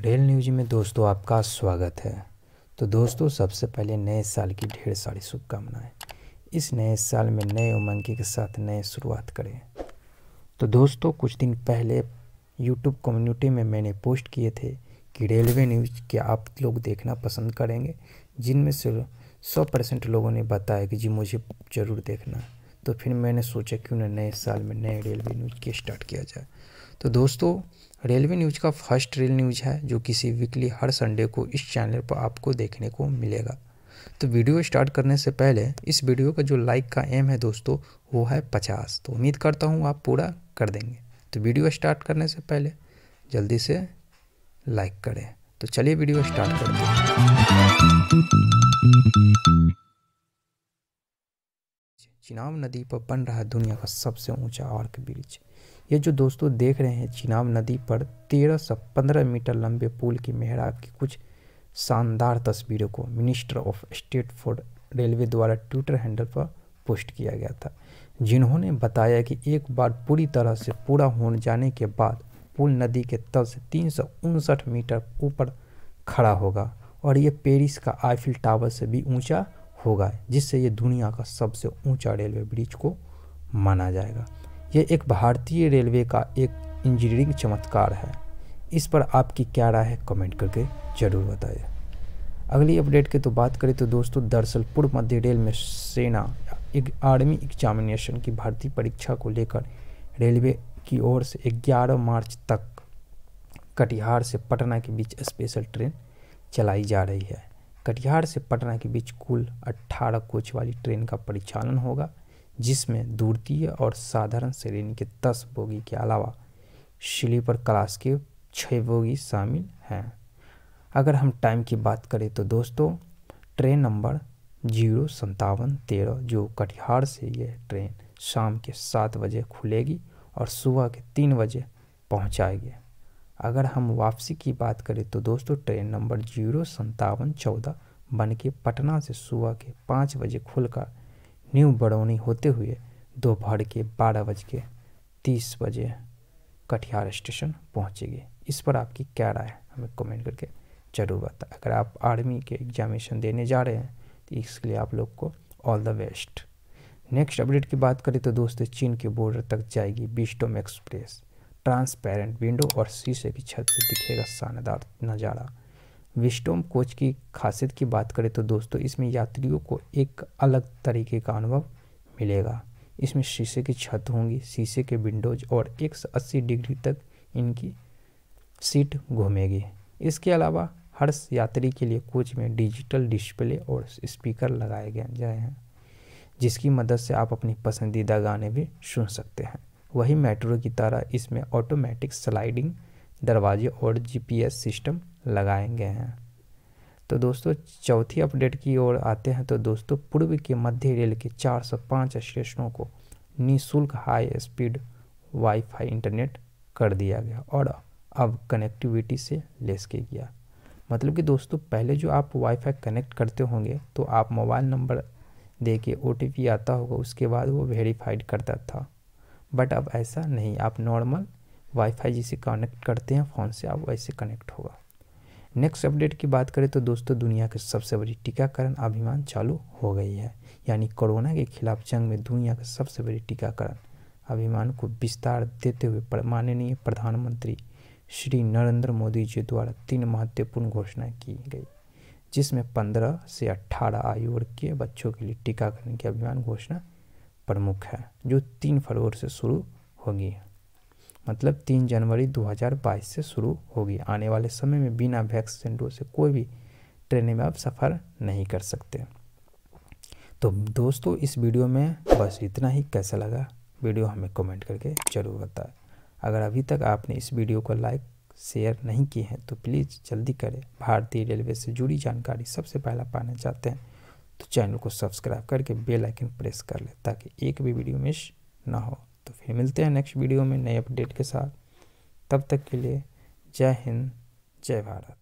Rail news में दोस्तों आपका स्वागत है। तो दोस्तों, सबसे पहले नए साल की ढेर सारी शुभकामनाएँ। इस नए साल में नए उमंग के साथ नए शुरुआत करें। तो दोस्तों, कुछ दिन पहले यूट्यूब कम्युनिटी में मैंने पोस्ट किए थे कि रेलवे न्यूज़ क्या आप लोग देखना पसंद करेंगे, जिनमें से सौ परसेंट लोगों ने बताया कि जी, मुझे ज़रूर देखना। तो फिर मैंने सोचा क्यों ना नए साल में नए रेलवे न्यूज़ के स्टार्ट किया जाए। तो दोस्तों रेलवे न्यूज़ का फ़र्स्ट रेल न्यूज़ है, जो किसी वीकली हर संडे को इस चैनल पर आपको देखने को मिलेगा। तो वीडियो स्टार्ट करने से पहले इस वीडियो का जो लाइक का एम है दोस्तों, वो है पचास। तो उम्मीद करता हूँ आप पूरा कर देंगे। तो वीडियो स्टार्ट करने से पहले जल्दी से लाइक करें। तो चलिए वीडियो स्टार्ट करते हैं। चिनाब नदी पर बन रहा दुनिया का सबसे ऊँचा आर्क ब्रिज। ये जो दोस्तों देख रहे हैं, चिनाब नदी पर तेरह से पंद्रह मीटर लंबे पुल की मेहराब की कुछ शानदार तस्वीरों को minister of state for railway द्वारा ट्विटर हैंडल पर पोस्ट किया गया था, जिन्होंने बताया कि एक बार पूरी तरह से पूरा हो जाने के बाद पुल नदी के तल से तीन मीटर ऊपर खड़ा होगा और ये पेरिस का आईफिल टावर से भी ऊँचा होगा, जिससे ये दुनिया का सबसे ऊँचा रेलवे ब्रिज को माना जाएगा। ये एक भारतीय रेलवे का एक इंजीनियरिंग चमत्कार है। इस पर आपकी क्या राय है कमेंट करके ज़रूर बताइए। अगली अपडेट की तो बात करें तो दोस्तों दरअसल पूर्व मध्य रेल में सेना, एक आर्मी एग्जामिनेशन की भर्ती परीक्षा को लेकर रेलवे की ओर से 11 मार्च तक कटिहार से पटना के बीच स्पेशल ट्रेन चलाई जा रही है। कटिहार से पटना के बीच कुल 18 कोच वाली ट्रेन का परिचालन होगा, जिसमें दूरतीय और साधारण श्रेणी के दस बोगी के अलावा स्लीपर क्लास के छः बोगी शामिल हैं। अगर हम टाइम की बात करें तो दोस्तों, ट्रेन नंबर ज़ीरो संतावन तेरह, जो कटिहार से यह ट्रेन शाम के सात बजे खुलेगी और सुबह के तीन बजे पहुंचाएगी। अगर हम वापसी की बात करें तो दोस्तों, ट्रेन नंबर ज़ीरो संतावन चौदह बन के पटना से सुबह के पाँच बजे खुलकर न्यू बरौनी होते हुए दोपहर के बारह बज के तीस बजे कटिहार स्टेशन पहुँचेगी। इस पर आपकी क्या राय है? हमें कमेंट करके ज़रूर बताएँ। अगर आप आर्मी के एग्जामिनेशन देने जा रहे हैं तो इसके लिए आप लोग को all the best next update की बात करें तो दोस्तों, चीन के बॉर्डर तक जाएगी बिस्टोम एक्सप्रेस ट्रांसपेरेंट विंडो और शीशे की छत से दिखेगा शानदार नज़ारा। विस्टोम कोच की खासियत की बात करें तो दोस्तों, इसमें यात्रियों को एक अलग तरीके का अनुभव मिलेगा। इसमें शीशे की छत होंगी, शीशे के विंडोज़ और 180 डिग्री तक इनकी सीट घूमेगी। इसके अलावा हर यात्री के लिए कोच में डिजिटल डिस्प्ले और स्पीकर लगाए गए गए हैं, जिसकी मदद से आप अपनी पसंदीदा गाने भी सुन सकते हैं। वही मेट्रो की तरह इसमें ऑटोमेटिक स्लाइडिंग दरवाजे और जीपीएस सिस्टम लगाए गए हैं। तो दोस्तों, चौथी अपडेट की ओर आते हैं। तो दोस्तों, पूर्व के मध्य रेल के 405 स्टेशनों को निःशुल्क हाई स्पीड वाईफाई इंटरनेट कर दिया गया और अब कनेक्टिविटी से लेस के गया। मतलब कि दोस्तों, पहले जो आप वाईफाई कनेक्ट करते होंगे तो आप मोबाइल नंबर दे के ओ आता होगा, उसके बाद वो वेरीफाइड करता था। बट अब ऐसा नहीं, आप नॉर्मल वाईफाई जिसे कनेक्ट करते हैं फ़ोन से आप वैसे कनेक्ट होगा। नेक्स्ट अपडेट की बात करें तो दोस्तों, दुनिया के सबसे बड़ी टीकाकरण अभियान चालू हो गई है। यानी कोरोना के खिलाफ जंग में दुनिया का सबसे बड़ी टीकाकरण अभियान को विस्तार देते हुए माननीय प्रधानमंत्री श्री नरेंद्र मोदी जी द्वारा तीन महत्वपूर्ण घोषणाएँ की गई, जिसमें पंद्रह से अट्ठारह आयु वर्ग के बच्चों के लिए टीकाकरण की अभियान घोषणा प्रमुख है, जो तीन फरवरी से शुरू होगी। मतलब तीन जनवरी 2022 से शुरू होगी। आने वाले समय में बिना वैक्सीन डोज से कोई भी ट्रेन में आप सफ़र नहीं कर सकते। तो दोस्तों, इस वीडियो में बस इतना ही। कैसा लगा वीडियो हमें कमेंट करके ज़रूर बताएँ। अगर अभी तक आपने इस वीडियो को लाइक, शेयर नहीं किए हैं तो प्लीज़ जल्दी करें। भारतीय रेलवे से जुड़ी जानकारी सबसे पहला पाना चाहते हैं। तो चैनल को सब्सक्राइब करके बेल आइकन प्रेस कर ले, ताकि एक भी वीडियो मिस ना हो। तो फिर मिलते हैं नेक्स्ट वीडियो में नए अपडेट के साथ। तब तक के लिए जय हिंद, जय भारत।